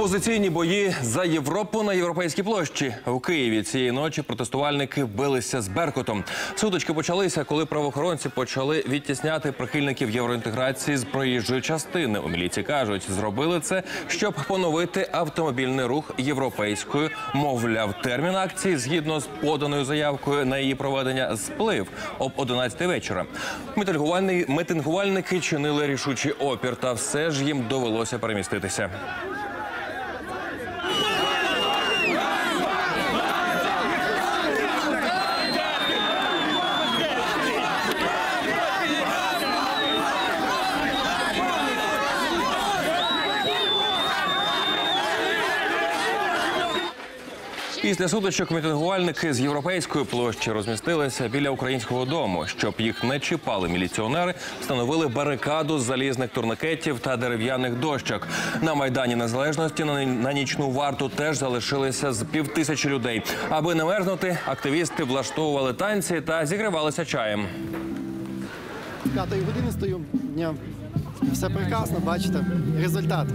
Позиційні бої за Європу на європейській площі у Києві цієї ночі протестувальники билися з Беркутом. Сутички почалися, коли правоохоронці почали відтісняти прихильників євроінтеграції з проїжджої частини. У міліції кажуть, зробили це, щоб поновити автомобільний рух європейською. Мовляв, термін акції згідно з поданою заявкою на її проведення сплив об 11 вечора. Митингувальники чинили рішучий опір, та все ж їм довелося переміститися. Після сутичок мітингувальники з європейської площі розмістилися біля українського дому. Щоб їх не чіпали міліціонери, встановили барикаду з залізних турникетів та дерев'яних дощок. На майдані незалежності на, нічну варту теж залишилися з півтисячі людей. Аби не мерзнути, активісти влаштовували танці та зігрівалися чаєм. п'ятої години стою дня. Все прекрасно, бачите, результат.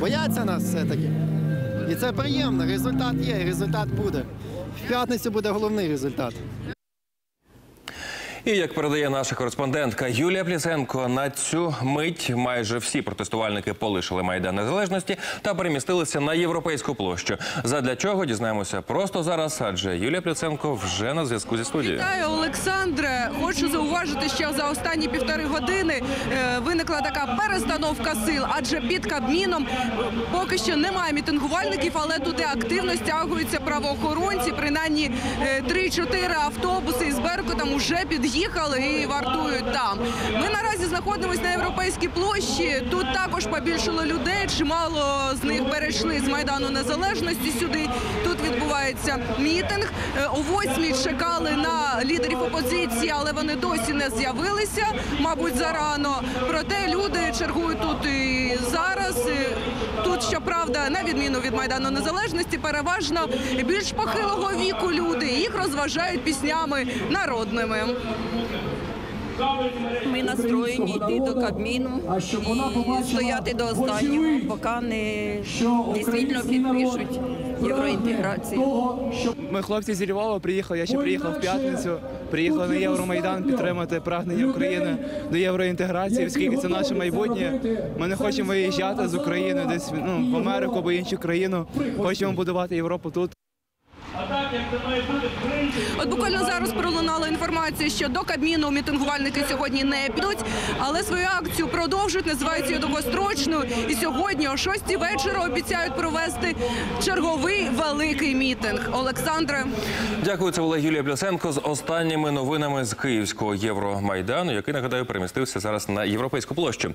Бояться нас все-таки. І це приємно. Результат є, результат буде. В п'ятницю буде головний результат. І як передає наша кореспондентка Юлія Плісенко, на цю мить майже всі протестувальники полишили майдан незалежності та перемістилися на європейську площу. Задля чого дізнаємося просто зараз, адже Юлія Плісенко вже на зв'язку зі студією. Вітаю, Олександре. Хочу зауважити, що за останні півтори години е, виникла така перестановка сил, адже під Кабміном е, поки що немає мітингувальників, але туди активно стягуються правоохоронці. Принаймні е, 3-4 автобуси із Беркутом уже під'їхали і вартують там. Ми наразі знаходимося на європейській площі. Тут також побільшало людей. Чимало з них перейшли з майдану незалежності сюди. Тут відбувається мітинг. Е, О восьмій чекали на лідерів опозиції, але вони досі не з'явилися. Мабуть, зарано. Проте люди чергують тут і зараз. Е, Тут, щоправда, на відміну від майдану незалежності, переважно більш похилого віку люди. Їх розважають піснями народними. Ми настроєні йти до Кабміну і стояти до останнього, поки не дійсно підпишуть євроінтеграцію. Ми хлопці зі Львова приїхали, я ще приїхав в п'ятницю. Приїхали на Євромайдан підтримати прагнення України до євроінтеграції, оскільки це наше майбутнє. Ми не хочемо виїжджати з України десь ну, в Америку або іншу країну. Хочемо будувати Європу тут. От буквально зараз пролунала інформація, що до Кабміну мітингувальники сьогодні не підуть, але свою акцію продовжують, називають її довгострочною. І сьогодні о 6 вечора обіцяють провести черговий великий мітинг. Олександре. Дякую, це була Юлія Плісенко з останніми новинами з Київського Євромайдану, який нагадаю перемістився зараз на європейську площу.